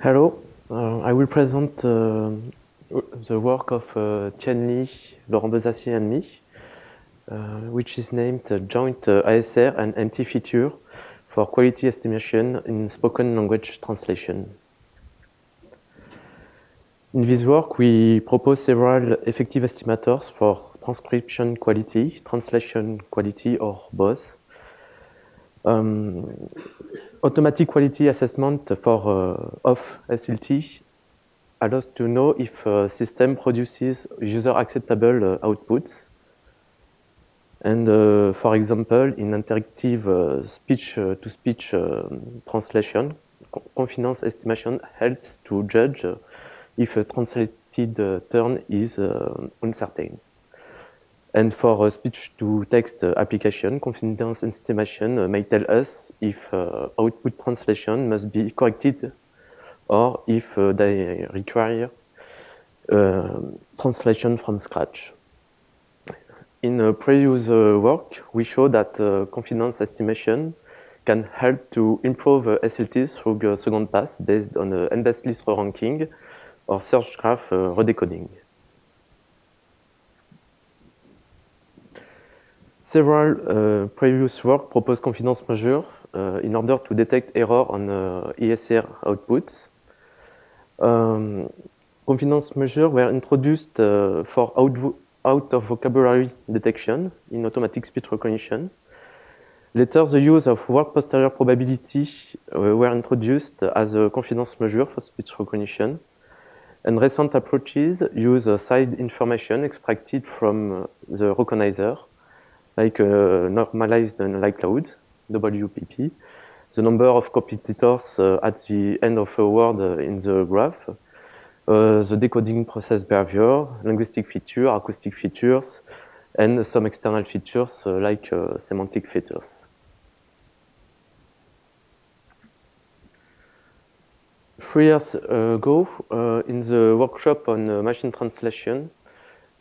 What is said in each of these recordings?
Hello, uh, I will present uh, the work of uh, Tian Li, Laurent Besacier and me, uh, which is named Joint ASR and MT Feature for Quality Estimation in Spoken Language Translation. In this work, we propose several effective estimators for transcription quality, translation quality, or both. Um, automatic quality assessment for uh, of SLT allows to know if a system produces user acceptable uh, outputs. And uh, for example, in interactive speech-to-speech uh, um, translation, confidence estimation helps to judge if a translated term is uncertain. And for a speech-to-text application, confidence estimation may tell us if uh, output translation must be corrected or if uh, they require uh, translation from scratch. In a previous work, we showed that confidence estimation can help to improve SLT through the second pass based on uh, n-best list ranking or search graph redecoding. Several uh, previous work proposed confidence measure uh, in order to detect error on uh, ESR outputs. Um, confidence measures were introduced for out, of vocabulary detection in automatic speech recognition. Later, the use of work posterior probability were introduced as a confidence measure for speech recognition. And recent approaches use side information extracted from the recognizer like uh, normalized likelihood, WPP, the number of competitors uh, at the end of a word uh, in the graph, the decoding process behavior, linguistic feature, acoustic features, and some external features like semantic features. Three years ago, uh, in the workshop on uh, machine translation,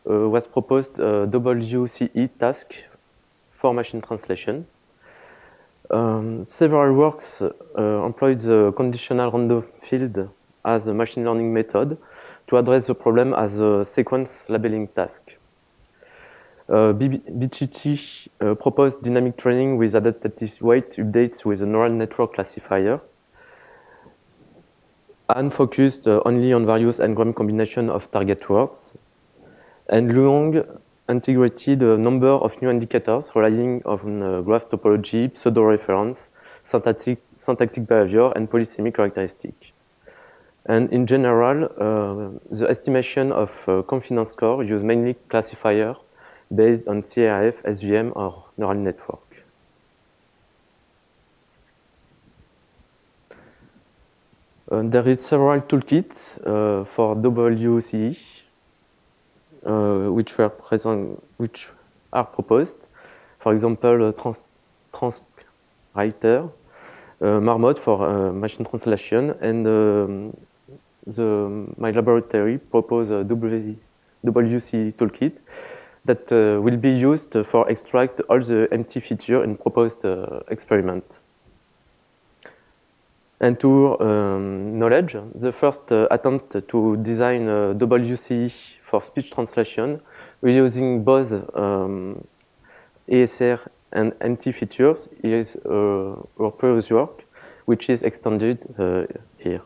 uh, was proposed a WCE task for machine translation. Um, several works uh, employed the conditional random field as a machine learning method to address the problem as a sequence labeling task. Uh, Biçici uh, proposed dynamic training with adaptive weight updates with a neural network classifier and focused uh, only on various n-gram combination of target words. And Luong integrated a number of new indicators relying on uh, graph topology, pseudo-reference, syntactic, syntactic behavior, and polysemic characteristic. And in general, uh, the estimation of uh, confidence score use mainly classifier based on CRF, SVM, or neural network. Uh, there is several toolkits uh, for WCE which were present, which are proposed. For example, trans transwriter, uh, Marmot for uh, machine translation, and um, the, my laboratory proposed a WC toolkit that uh, will be used for extract all the MT feature in proposed uh, experiment. And to um, knowledge, the first uh, attempt to design WCE for speech translation, using both um, ESR and MT features is uh, our previous work, which is extended uh, here.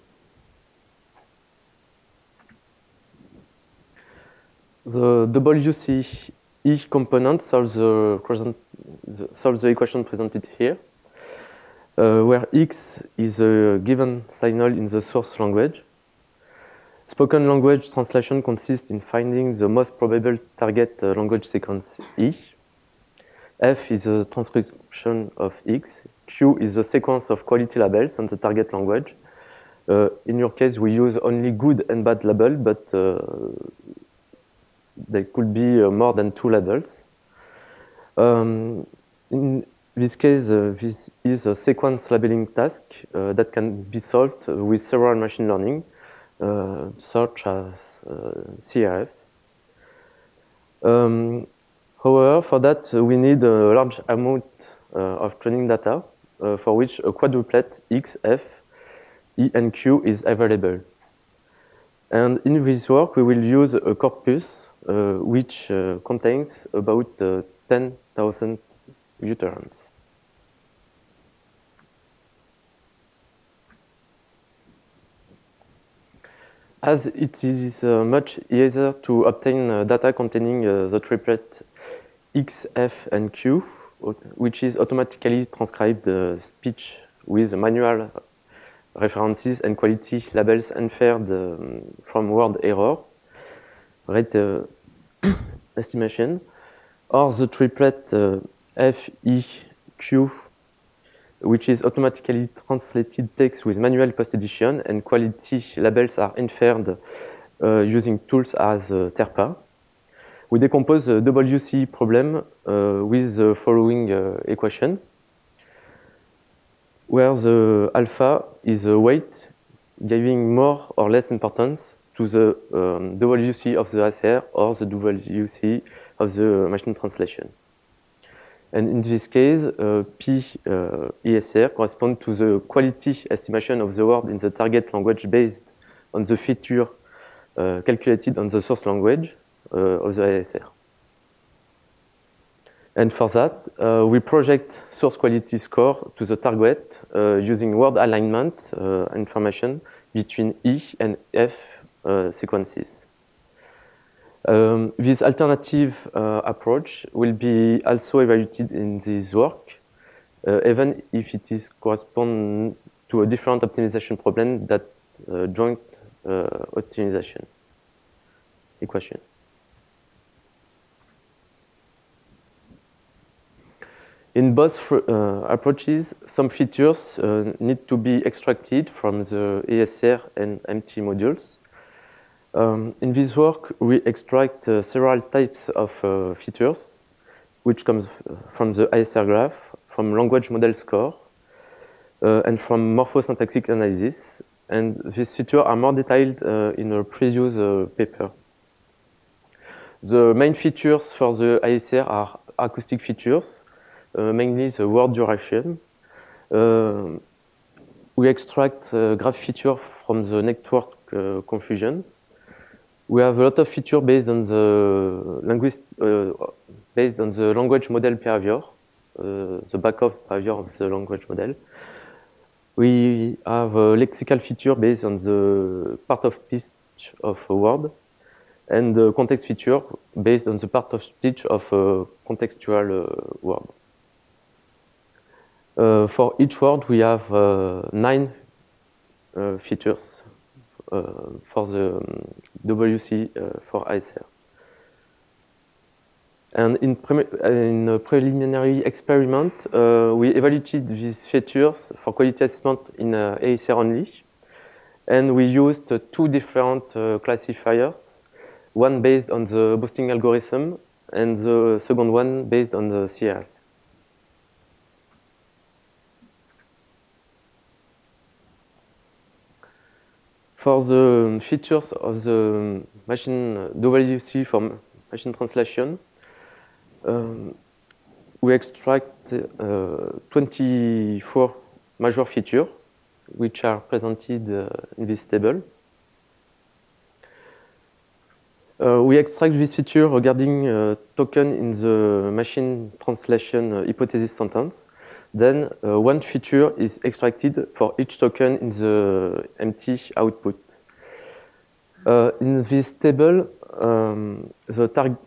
The WCE component solves the, solves the equation presented here, uh, where x is a given signal in the source language, Spoken language translation consists in finding the most probable target uh, language sequence E. F is the transcription of X. Q is the sequence of quality labels on the target language. Uh, in your case, we use only good and bad label, but uh, there could be uh, more than two labels. Um, in this case, uh, this is a sequence labeling task uh, that can be solved with several machine learning uh, such as uh, CRF. Um, however, for that, we need a large amount uh, of training data for which a quadruplet XF E and Q is available. And in this work, we will use a corpus uh, which uh, contains about uh, 10,000 As it is uh, much easier to obtain uh, data containing uh, the triplet X, F, and Q, which is automatically transcribed speech with manual references and quality labels inferred um, from word error, rate uh, estimation, or the triplet uh, F, E, Q which is automatically translated text with manual post-edition and quality labels are inferred uh, using tools as uh, TERp-A. We decompose the WC problem uh, with the following uh, equation, where the alpha is a weight giving more or less importance to the um, WC of the ASR or the WC of the machine translation. And in this case, uh, P uh, ESR corresponds to the quality estimation of the word in the target language based on the feature uh, calculated on the source language uh, of the ASR. And for that, uh, we project source quality score to the target uh, using word alignment information between E and F sequences. Um, this alternative uh, approach will be also evaluated in this work, uh, even if it is correspond to a different optimization problem that uh, joint uh, optimization equation. In both uh, approaches, some features uh, need to be extracted from the ASR and MT modules um, in this work, we extract uh, several types of uh, features, which comes from the ASR graph, from language model score, uh, and from morphosyntactic analysis. And these features are more detailed uh, in a previous uh, paper. The main features for the ASR are acoustic features, uh, mainly the word duration. we extract graph feature from the network confusion, we have a lot of features based on the linguist, uh, based on the language model behavior, uh, the back-off behavior of the language model. We have a lexical feature based on the part of speech of a word, and the context feature based on the part of speech of a contextual uh, word. Uh, for each word, we have uh, nine uh, features for the um, WC uh, for ASR. And in, in a preliminary experiment, uh, we evaluated these features for quality assessment in uh, ASR only. And we used uh, two different uh, classifiers, one based on the boosting algorithm and the second one based on the CR. For the features of the machine WC for machine translation, um, we extract uh, 24 major features which are presented uh, in this table. Uh, we extract this feature regarding uh, token in the machine translation hypothesis sentence then uh, one feature is extracted for each token in the MT output. Uh, in this table, um, the, tar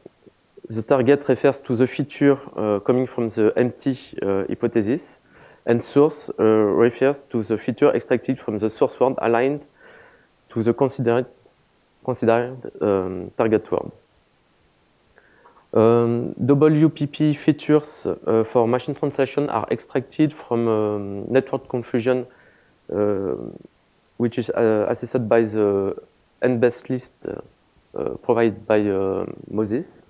the, target refers to the feature uh, coming from the MT hypothesis, and source refers to the feature extracted from the source word aligned to the considered, considered um, target word. Um, WPP features uh, for machine translation are extracted from um, network confusion, uh, which is uh, assessed by the NBEST list uh, uh, provided by uh, Moses.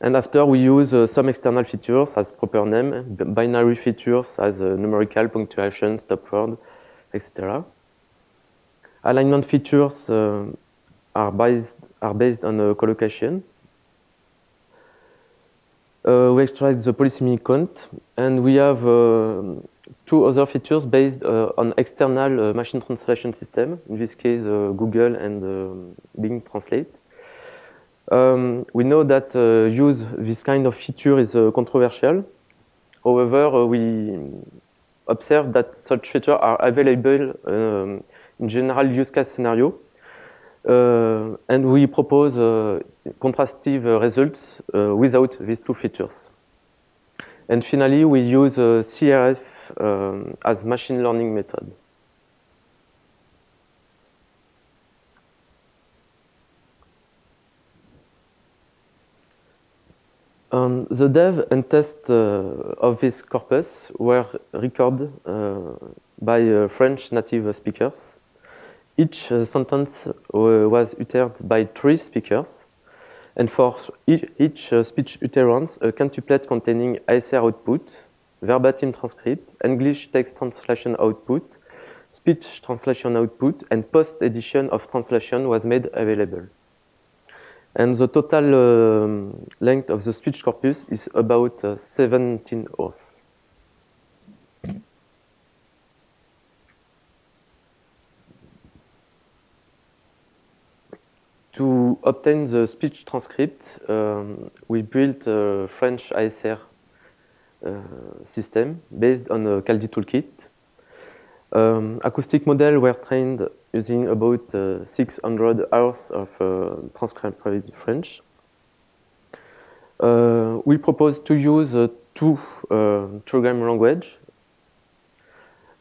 And after we use some external features as proper name, binary features as numerical, punctuation, stop word, etc. Alignment features are based, are based on a collocation uh, we extract the polysemy count, and we have uh, two other features based uh, on external uh, machine translation system, in this case uh, Google and um, Bing Translate. Um, we know that uh, use this kind of feature is uh, controversial. However, uh, we observe that such features are available um, in general use case scenario. And we propose contrastive results without these two features. And finally, we use uh, CRF um, as machine learning method. Um, the dev and test uh, of this corpus were recorded uh, by uh, French native speakers. Each uh, sentence uh, was uttered by three speakers. And for each uh, speech utterance, a quintuplet containing ASR output, verbatim transcript, English text translation output, speech translation output, and post-edition of translation was made available. And the total uh, length of the speech corpus is about uh, 17 hours. To obtain the speech transcript, um, we built a French ASR uh, system based on a Kaldi toolkit. Um, acoustic models were trained using about uh, 600 hours of uh, transcribed French. Uh, we propose to use uh, two uh, program language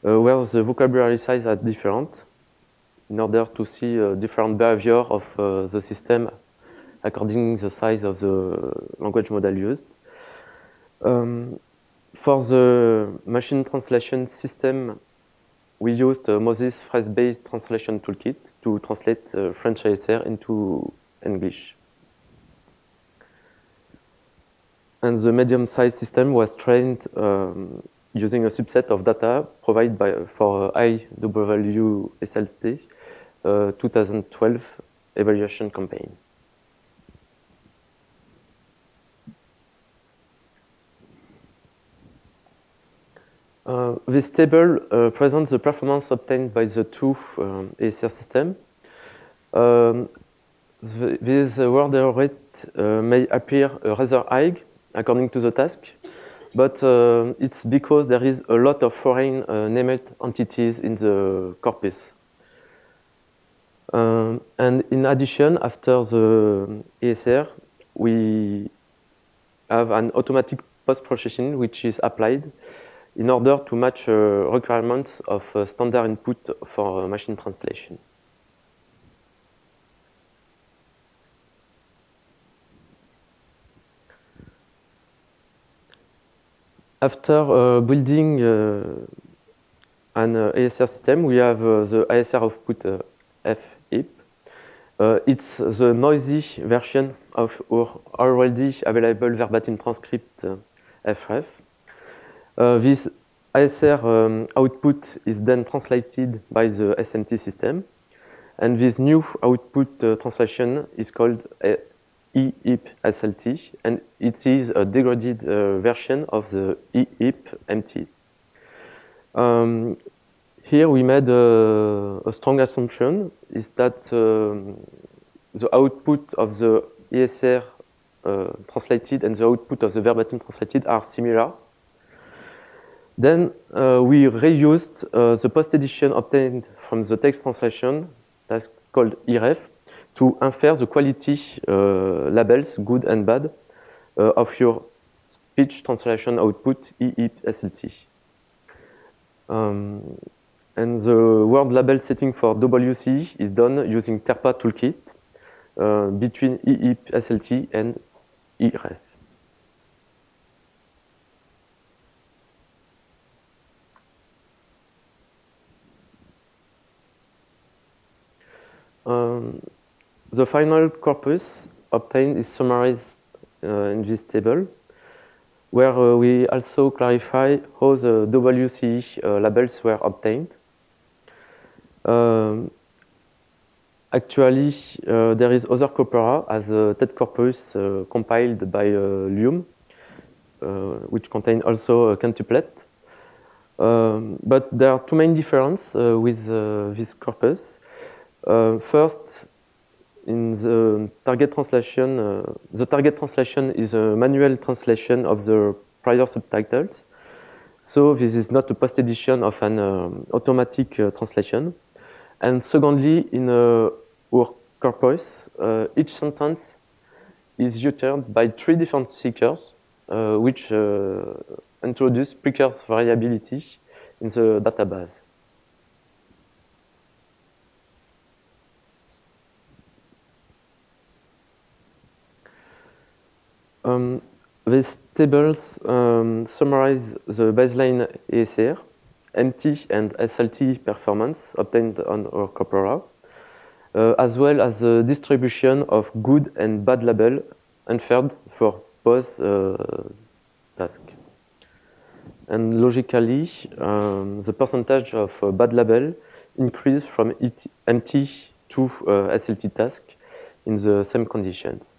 where the vocabulary size are different in order to see uh, different behavior of uh, the system according to the size of the language model used. Um, for the machine translation system, we used uh, Moses phrase-based translation toolkit to translate uh, French ASR into English. And the medium-sized system was trained um, using a subset of data provided by, for IW SLT 2012 evaluation campaign. Uh, this table uh, presents the performance obtained by the two um, ASR systems. Um, this word error rate uh, may appear rather high according to the task, but uh, it's because there is a lot of foreign uh, named entities in the corpus. Um, and in addition, after the ASR, we have an automatic post-processing which is applied in order to match uh, requirements of uh, standard input for uh, machine translation. After uh, building an ASR system, we have the ASR output F uh, it's the noisy version of our already available verbatim transcript uh. Uh, this ASR um, output is then translated by the SNT system. And this new output uh, translation is called uh, EIP SLT, and it is a degraded version of the EIP MT. Um, here we made a, a strong assumption is that um, the output of the ASR uh, translated and the output of the verbatim translated are similar. Then uh, we reused uh, the post-edition obtained from the text translation, that's called IREF, to infer the quality uh, labels, good and bad, uh, of your speech translation output EIP SLT. Um, and the word label setting for WCE is done using TERp-A toolkit uh, between EIP SLT and IREF. Um, the final corpus obtained is summarized uh, in this table where uh, we also clarify how the WCE uh, labels were obtained. Um, actually, uh, there is other corpora as a TED corpus uh, compiled by uh, LUME, which contain also a quintuplet. Um, but there are two main differences uh, with uh, this corpus. Uh, first, in the target translation, uh, the target translation is a manual translation of the prior subtitles. So this is not a post-edition of an um, automatic uh, translation. And secondly, in uh, our corpus, each sentence is uttered by three different seekers, which introduce precursor variability in the database. Um, these tables um, summarize the baseline ASR, MT and SLT performance obtained on our Corpora, uh, as well as the distribution of good and bad label inferred for both uh, tasks. And logically, um, the percentage of uh, bad label increased from MT to uh, SLT task in the same conditions.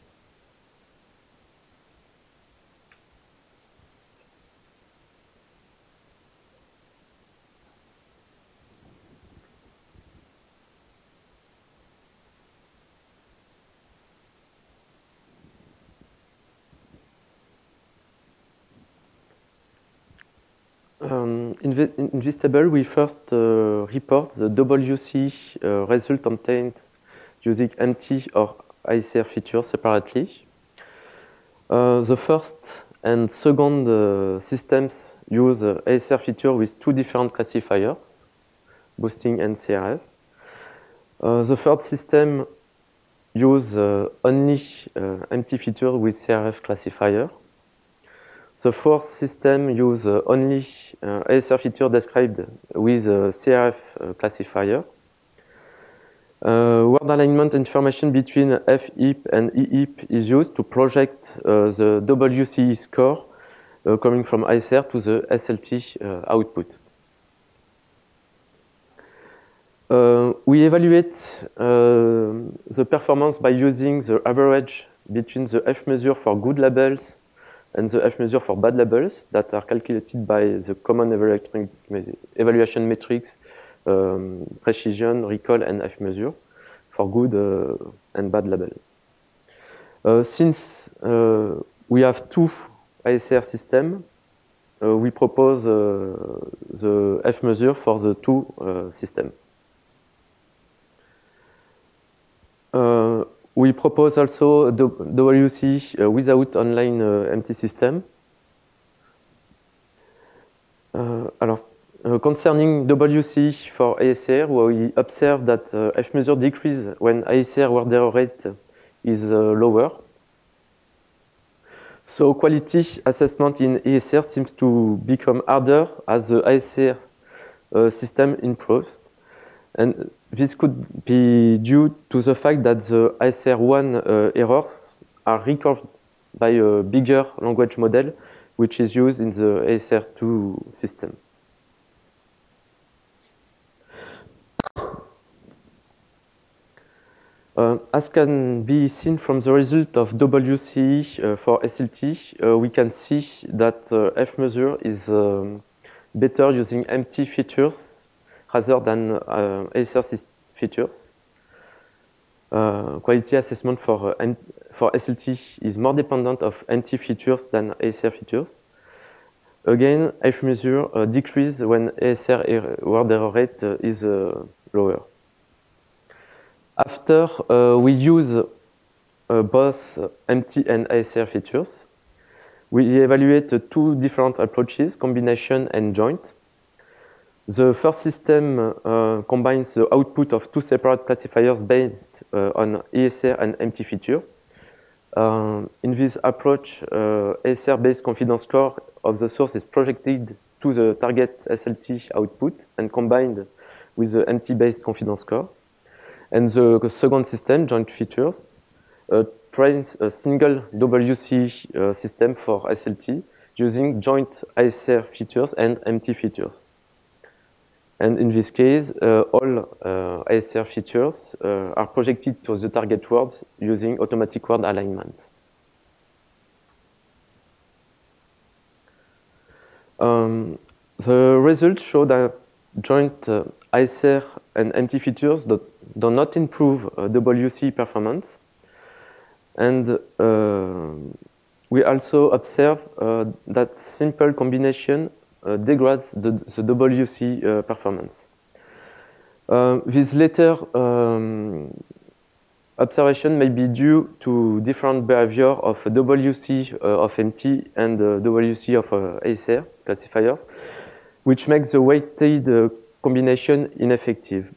Um, in, the, in, this table, we first uh, report the WC uh, result obtained using MT or ASR features separately. Uh, the first and second uh, systems use uh, ASR feature with two different classifiers, boosting and CRF. Uh, the third system use only MT feature with CRF classifier. The fourth system use uh, only uh, ASR feature described with a CRF uh, classifier. Uh, word alignment information between FHIP and EHIP is used to project uh, the WCE score uh, coming from ASR to the SLT output. we evaluate the performance by using the average between the F measure for good labels and the F measure for bad labels that are calculated by the common evaluation metrics, um, precision, recall, and F measure for good uh, and bad label. Uh, since uh, we have two ASR systems, we propose the F measure for the two systems. We propose also WC uh, without online uh, MT system. Uh, alors, concerning WC for ASR, we observe that F measure decrease when ASR word error rate is lower. So quality assessment in ASR seems to become harder as the ASR uh, system improves. This could be due to the fact that the ASR1 uh, errors are recovered by a bigger language model, which is used in the ASR2 system. Uh, as can be seen from the result of WCE uh, for SLT, uh, we can see that uh, F measure is um, better using MT features rather than uh, ASR features. Uh, quality assessment for, uh, for SLT is more dependent of MT features than ASR features. Again, F measure uh, decrease when ASR er word error rate uh, is uh, lower. After uh, we use both MT and ASR features, we evaluate two different approaches, combination and joint. The first system uh, combines the output of two separate classifiers based uh, on ASR and MT feature. Uh, in this approach, uh, ASR-based confidence score of the source is projected to the target SLT output and combined with the MT-based confidence score. And the second system, joint features, uh, trains a single WC uh, system for SLT using joint ASR features and MT features. And in this case, uh, all uh, ASR features uh, are projected to the target words using automatic word alignment. Um, the results show that joint uh, and MT features do, do not improve uh, WC performance. And uh, we also observe that simple combination degrades the, the WC uh, performance. this later um, observation may be due to different behavior of WC of MT and WC of ASR classifiers, which makes the weighted combination ineffective.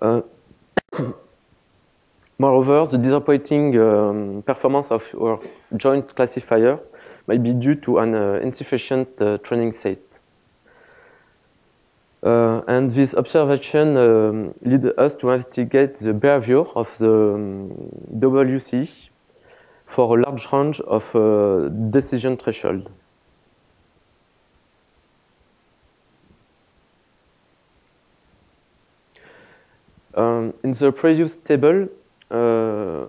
Uh, moreover, the disappointing um, performance of our joint classifier might be due to an uh, insufficient uh, training set. Uh, and this observation um, us to investigate the behavior of the um, WC for a large range of decision threshold. Um, in the previous table, uh,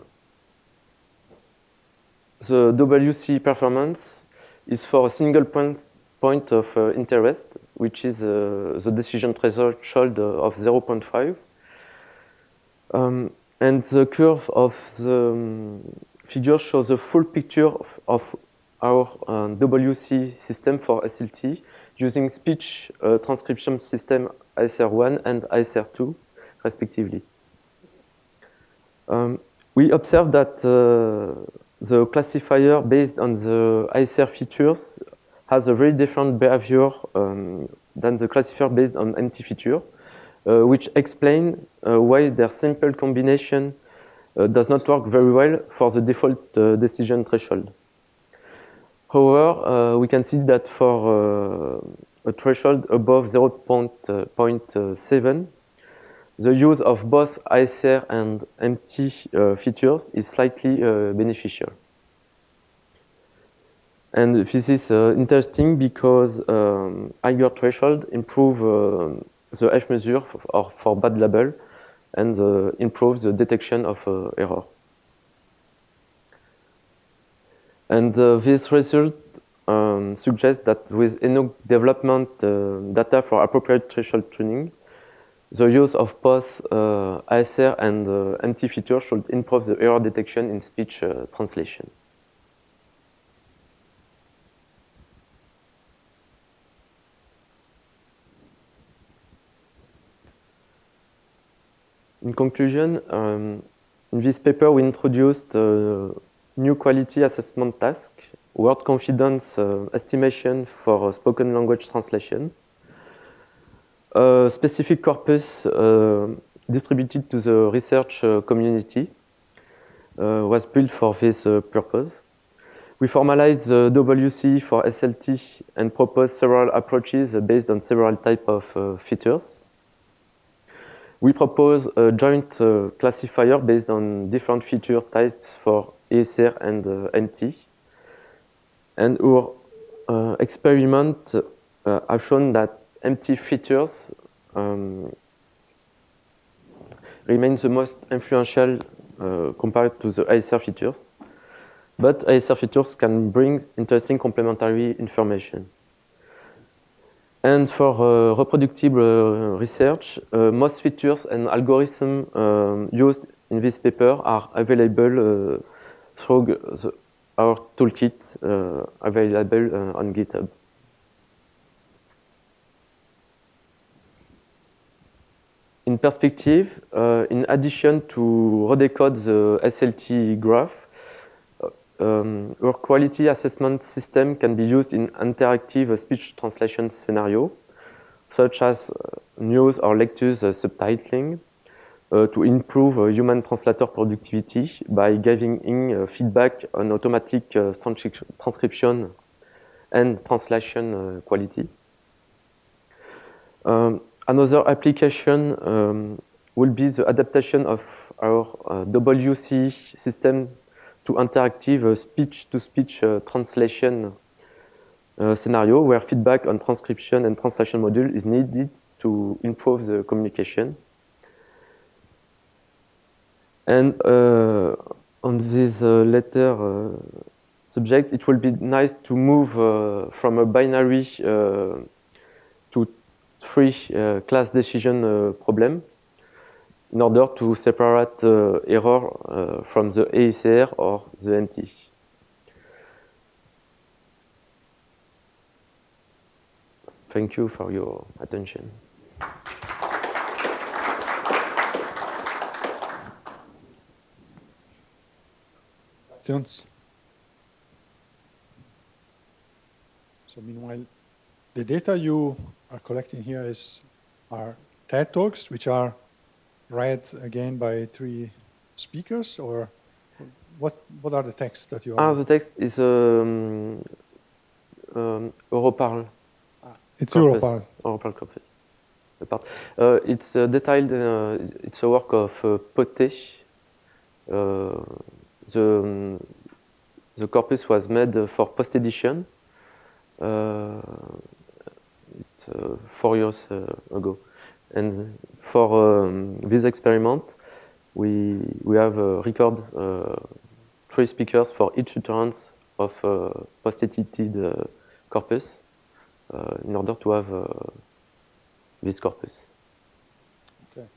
the WC performance is for a single point, point of uh, interest, which is uh, the decision threshold of 0.5. Um, and the curve of the um, figure shows the full picture of, of our uh, WC system for SLT using speech uh, transcription system ASR1 and ASR2 respectively. Um, we observed that uh, the classifier based on the ASR features has a very different behavior um, than the classifier based on MT feature, uh, which explain uh, why their simple combination uh, does not work very well for the default uh, decision threshold. However, uh, we can see that for a threshold above 0.7, the use of both ASR and MT uh, features is slightly uh, beneficial. And this is uh, interesting because um, higher threshold improve uh, the F measure for, for bad label and uh, improve the detection of uh, error. And this result um, suggests that with enough development data for appropriate threshold tuning, the use of both uh, ASR and uh, MT features should improve the error detection in speech uh, translation. In conclusion, um, in this paper we introduced a new quality assessment task, word confidence uh, estimation for spoken language translation, a specific corpus uh, distributed to the research uh, community uh, was built for this purpose. We formalized the WC for SLT and proposed several approaches based on several types of features. We propose a joint uh, classifier based on different feature types for ASR and uh, MT. And our uh, experiment have shown that MT features um, remain the most influential uh, compared to the ICER features. But ICER features can bring interesting complementary information. And for uh, reproducible uh, research, uh, most features and algorithms um, used in this paper are available uh, through the, our toolkit uh, available on GitHub. In perspective, uh, in addition to redecode the SLT graph, uh, um, our quality assessment system can be used in interactive speech translation scenario, such as uh, news or lectures uh, subtitling, uh, to improve uh, human translator productivity by giving in feedback on automatic transcription and translation quality. Um, Another application um, will be the adaptation of our uh, WC system to interactive uh, speech-to-speech uh, translation uh, scenario where feedback on transcription and translation module is needed to improve the communication. And uh, on this uh, later subject, it will be nice to move uh, from a binary uh, three uh, class decision uh, problem in order to separate uh, error from the ASR or the MT. Thank you for your attention. Questions? So meanwhile, the data you are collecting here is are TED Talks, which are read again by three speakers, or what, what are the texts that you Ah, are? the text is um, um, Europarl. it's corpus. Europarl. Europarl corpus. Uh, it's uh, detailed. Uh, it's a work of uh. Uh, the um, the corpus was made uh, for post edition. Uh, it, uh, four years uh, ago, and for um, this experiment, we we have uh, record uh, three speakers for each utterance of uh, post-edited uh, corpus uh, in order to have uh, this corpus. Okay.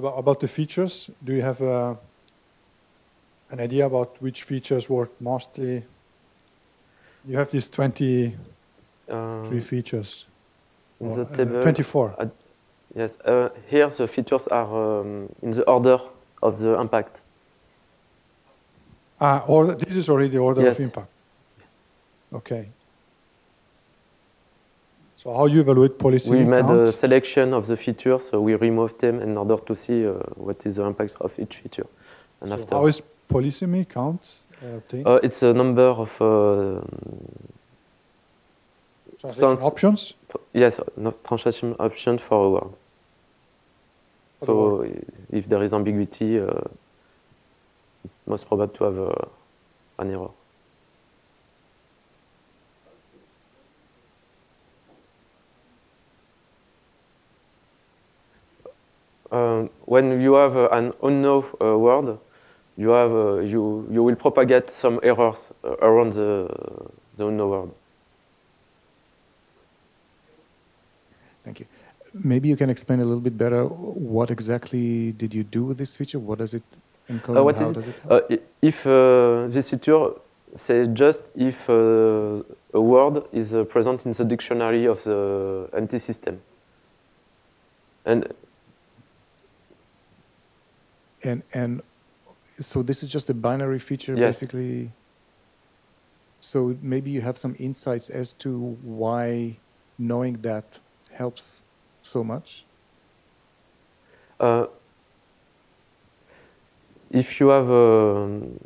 About, about the features, do you have uh, an idea about which features work mostly? You have these 23 Um, features. in or, the uh, table, 24. yes. Uh, here the features are um, in the order of the impact. Ah, or this is already the order Yes. of impact. Okay. So how you evaluate policy we made a selection of the features, so we removed them in order to see uh, what is the impact of each feature. And So after, how is polysemy count uh, obtained? uh, it's a number of uh, options? yes, no, translation option for a word. So if there is ambiguity, uh, it's most probable to have uh, an error. When you have uh, an unknown uh, word, you have uh, you you will propagate some errors uh, around the the unknown word. Thank you. Maybe you can explain a little bit better what exactly did you do with this feature? What does it encode? Uh, what how it? does it? Uh, if uh, this feature says just if uh, a word is uh, present in the dictionary of the MT system. And and and so this is just a binary feature, Yes. basically. So maybe you have some insights as to why knowing that helps so much. uh, if you have um,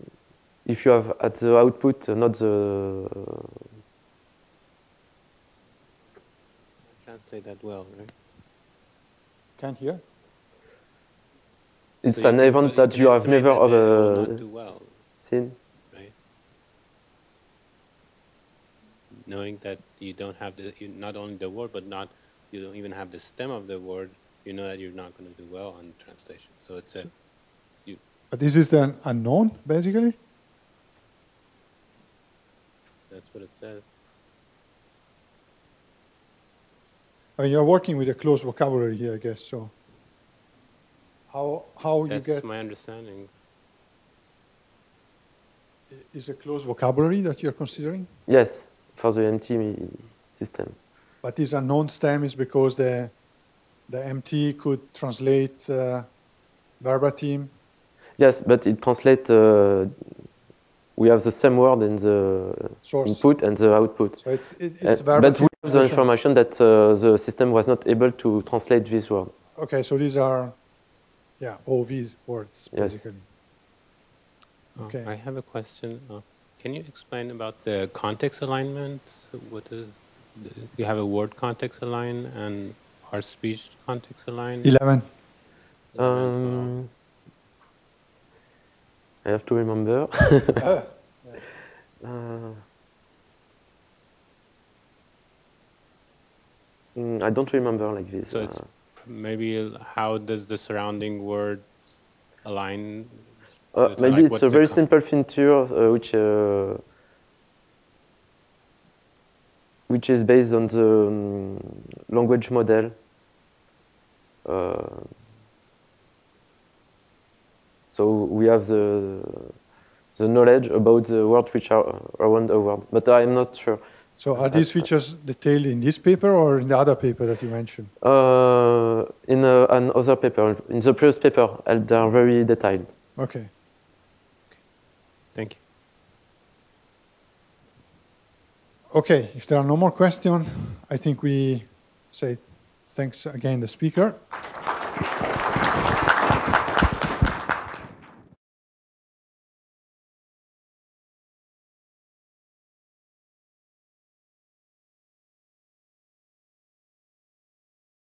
if you have at the output uh, not the Translate that well, right? Can't hear? It's So an can- event that you have never that they will uh, not do well, seen. right? Knowing that you don't have the you, not only the word, but not you don't even have the stem of the word, you know that you're not going to do well on translation. So it's a But this is an unknown, basically? that's what it says. I mean, you're working with a closed vocabulary here, I guess, so. How, how you That's get, my understanding. is a closed vocabulary that you're considering? Yes, for the MT system. But this unknown stem is because the, the MT could translate uh, verbatim. Yes, but it translates. Uh, we have the same word in the Source. input and the output. So it's, it, Uh, it's but we have the information that uh, the system was not able to translate this word. Okay, so these are, yeah, OV words, Yes. basically. Uh, Okay. I have a question. Uh, can you explain about the context alignment? What is the, you have a word context align and our speech context align? 11. Um, I have to remember. uh, Mm, I don't remember like this. So it's uh, maybe how does the surrounding words align? Uh, maybe like, it's a very simple feature uh, which uh, which is based on the um, language model. Uh, so we have the the knowledge about the words which are around a word, but I'm not sure. So are these features detailed in this paper or in the other paper that you mentioned? Uh, in uh, an other paper, in the previous paper, they are very detailed. Okay. Thank you. Okay, if there are no more questions, I think we say thanks again to the speaker.